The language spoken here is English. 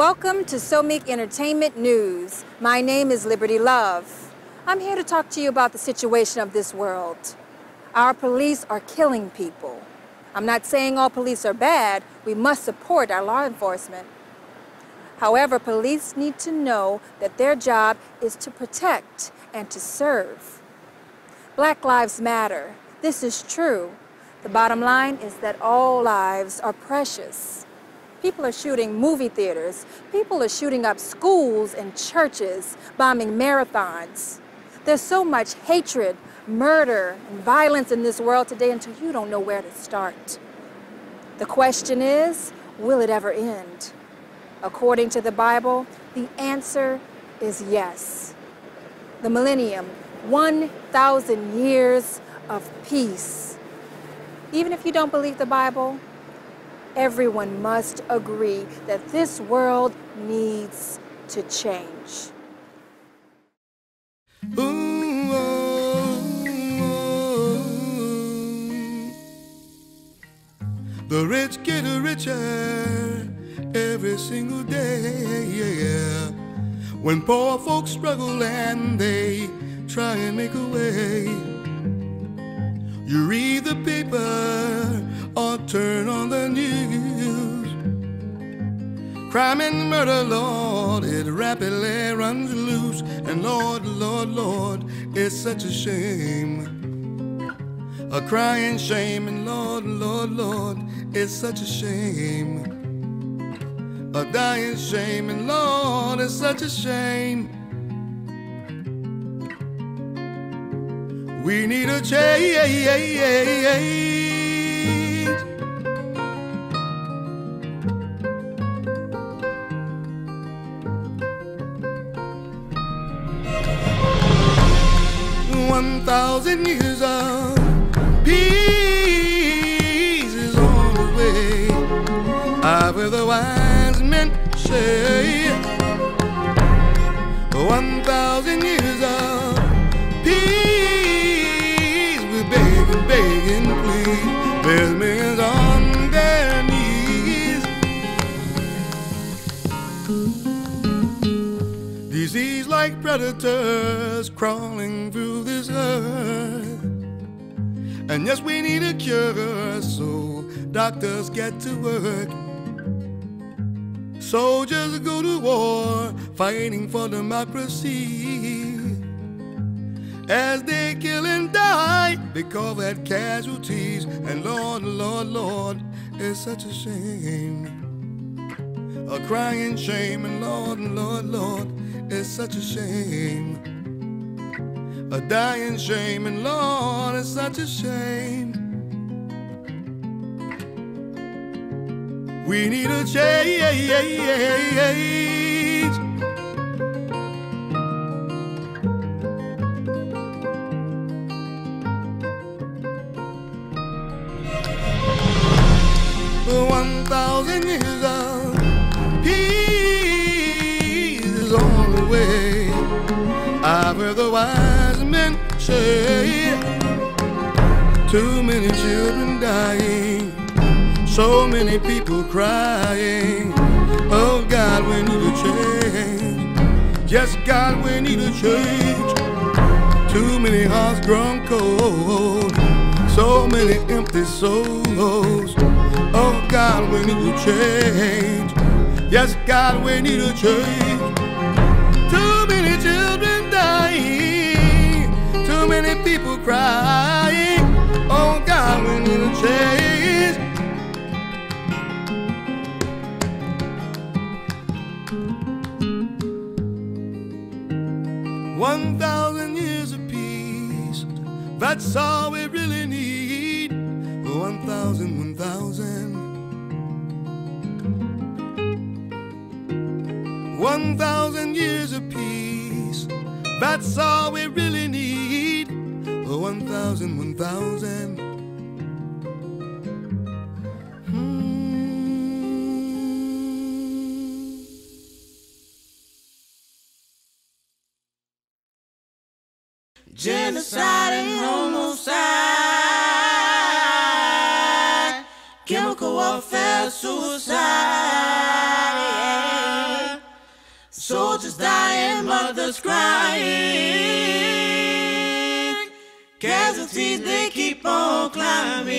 Welcome to Someek Entertainment News. My name is Liberty Love. I'm here to talk to you about the situation of this world. Our police are killing people. I'm not saying all police are bad. We must support our law enforcement. However, police need to know that their job is to protect and to serve. Black lives matter. This is true. The bottom line is that all lives are precious. People are shooting movie theaters. People are shooting up schools and churches, bombing marathons. There's so much hatred, murder, and violence in this world today until you don't know where to start. The question is, will it ever end? According to the Bible, the answer is yes. The millennium, 1,000 years of peace. Even if you don't believe the Bible, everyone must agree that this world needs to change. Ooh, oh, oh. The rich get richer every single day. Yeah. When poor folks struggle and they try and make a way. You read the paper or turn on the. Crime and murder, Lord, it rapidly runs loose. And Lord, Lord, Lord, it's such a shame. A crying shame, and Lord, Lord, Lord, it's such a shame. A dying shame, and Lord, it's such a shame. We need a change. One thousand years of peace is on the way. I've heard the wise men say. One thousand years of peace, we're begging, begging, please. There's millions on their knees. Disease like predators crawling through earth. And yes, we need a cure, so doctors get to work. Soldiers go to war, fighting for democracy. As they kill and die, because had casualties. And Lord, Lord, Lord, it's such a shame. A crying shame, and Lord, Lord, Lord, it's such a shame. A dying shame, and Lord, it's such a shame. We need a change. One thousand years say, too many children dying, so many people crying. Oh God, we need a change. Yes, God, we need a change. Too many hearts grown cold, so many empty souls. Oh God, we need a change. Yes, God, we need a change. People crying. Oh God, we need a change. One thousand years of peace, that's all we really need. One thousand, one thousand. One thousand years of peace, that's all we really need. One thousand, one thousand. Hmm. Genocide and homicide, chemical warfare, suicide. Soldiers dying, mothers crying. Casualties, they keep on climbing.